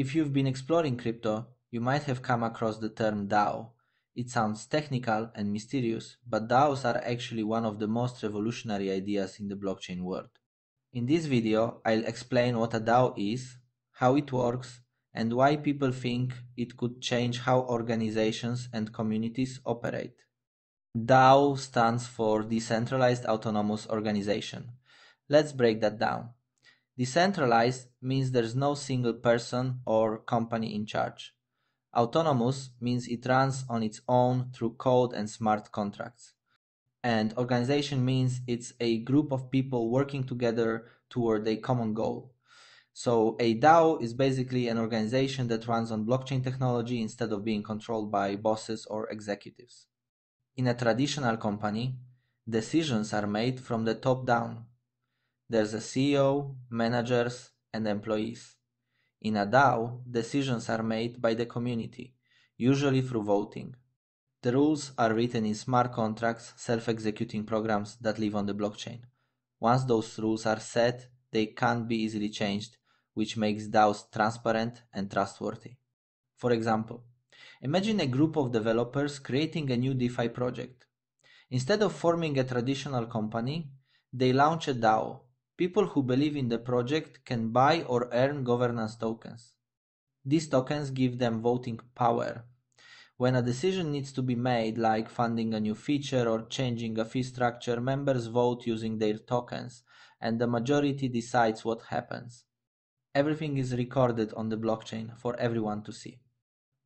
If you've been exploring crypto, you might have come across the term DAO. It sounds technical and mysterious, but DAOs are actually one of the most revolutionary ideas in the blockchain world. In this video, I'll explain what a DAO is, how it works, and why people think it could change how organizations and communities operate. DAO stands for Decentralized Autonomous Organization. Let's break that down. Decentralized means there's no single person or company in charge. Autonomous means it runs on its own through code and smart contracts. And organization means it's a group of people working together toward a common goal. So a DAO is basically an organization that runs on blockchain technology instead of being controlled by bosses or executives. In a traditional company, decisions are made from the top down. There's a CEO, managers, and employees. In a DAO, decisions are made by the community, usually through voting. The rules are written in smart contracts, self-executing programs that live on the blockchain. Once those rules are set, they can't be easily changed, which makes DAOs transparent and trustworthy. For example, imagine a group of developers creating a new DeFi project. Instead of forming a traditional company, they launch a DAO. People who believe in the project can buy or earn governance tokens. These tokens give them voting power. When a decision needs to be made, like funding a new feature or changing a fee structure, members vote using their tokens, and the majority decides what happens. Everything is recorded on the blockchain for everyone to see.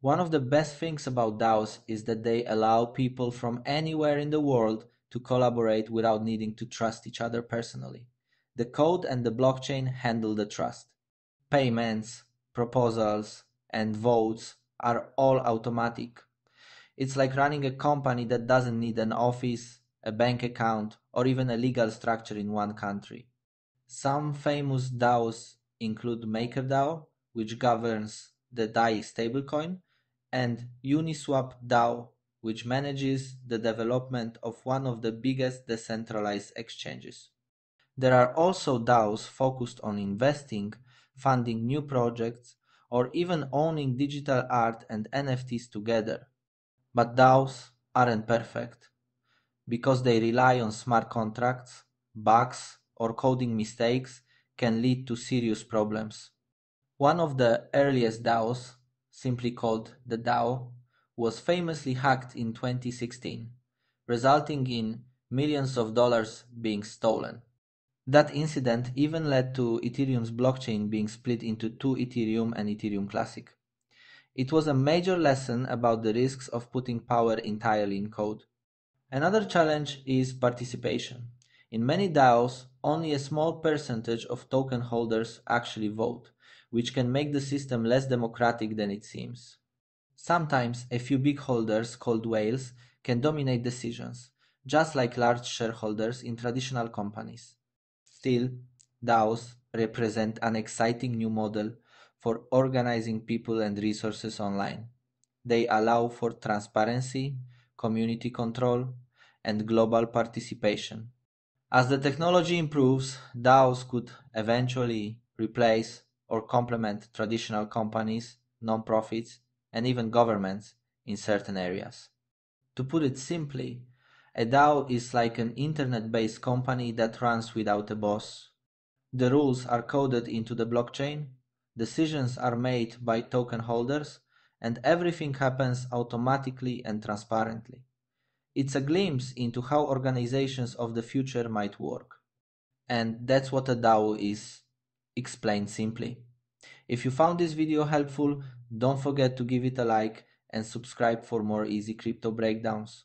One of the best things about DAOs is that they allow people from anywhere in the world to collaborate without needing to trust each other personally. The code and the blockchain handle the trust. Payments, proposals, and votes are all automatic. It's like running a company that doesn't need an office, a bank account, or even a legal structure in one country. Some famous DAOs include MakerDAO, which governs the DAI stablecoin, and Uniswap DAO, which manages the development of one of the biggest decentralized exchanges. There are also DAOs focused on investing, funding new projects, or even owning digital art and NFTs together. But DAOs aren't perfect. Because they rely on smart contracts, bugs, or coding mistakes, can lead to serious problems. One of the earliest DAOs, simply called the DAO, was famously hacked in 2016, resulting in millions of dollars being stolen. That incident even led to Ethereum's blockchain being split into two Ethereum and Ethereum Classic. It was a major lesson about the risks of putting power entirely in code. Another challenge is participation. In many DAOs, only a small percentage of token holders actually vote, which can make the system less democratic than it seems. Sometimes a few big holders, called whales, can dominate decisions, just like large shareholders in traditional companies. Still, DAOs represent an exciting new model for organizing people and resources online. They allow for transparency, community control, and global participation as the technology improves, DAOs could eventually replace or complement traditional companies, non-profits, and even governments in certain areas. To put it simply, a DAO is like an internet-based company that runs without a boss. The rules are coded into the blockchain, decisions are made by token holders, and everything happens automatically and transparently. It's a glimpse into how organizations of the future might work. And that's what a DAO is, explained simply. If you found this video helpful, don't forget to give it a like and subscribe for more easy crypto breakdowns.